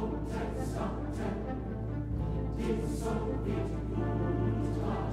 rote Satte, die so wird gut